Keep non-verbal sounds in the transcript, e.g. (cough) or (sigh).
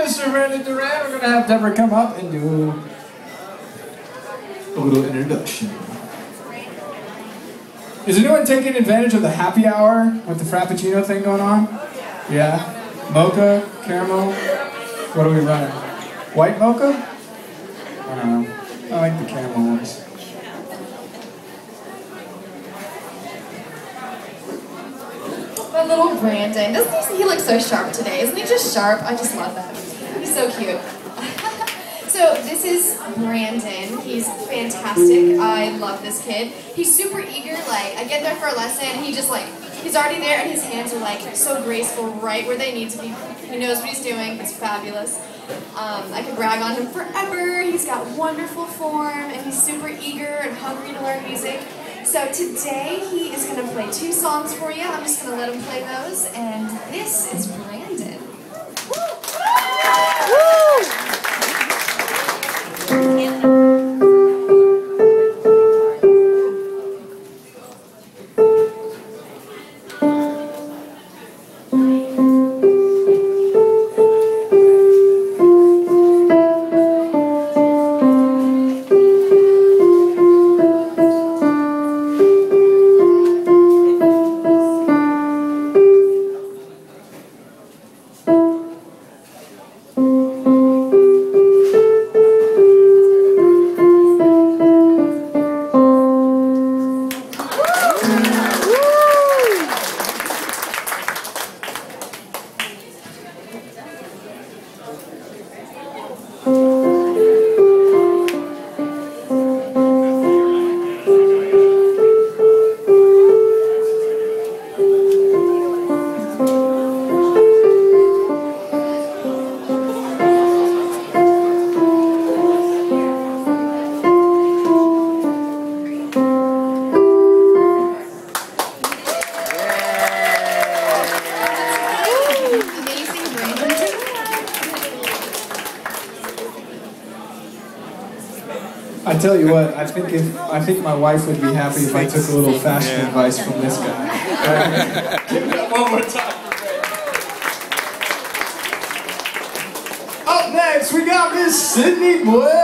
Mr. Brandon Duran. We're gonna have Deborah come up and do a little introduction. Is anyone taking advantage of the happy hour with the Frappuccino thing going on? Yeah? Mocha? Caramel? What are we running? White mocha? I don't know. I like the caramel My little Brandon. Doesn't he, he look so sharp today? Isn't he just sharp? I just love that. He's so cute. (laughs) so this is Brandon. He's fantastic. I love this kid. He's super eager. Like, I get there for a lesson, he just like, he's already there and his hands are like so graceful right where they need to be. He knows what he's doing. It's fabulous. Um, I could brag on him forever. He's got wonderful form and he's super eager and hungry to learn music. So today he is going to play two songs for you. I'm just going to let him play those. And this is Brandon. Amazing I tell you what, I think if I think my wife would be happy if I took a little fashion advice from this guy. Give it up one more time. Up next, we got Miss Sydney Blair.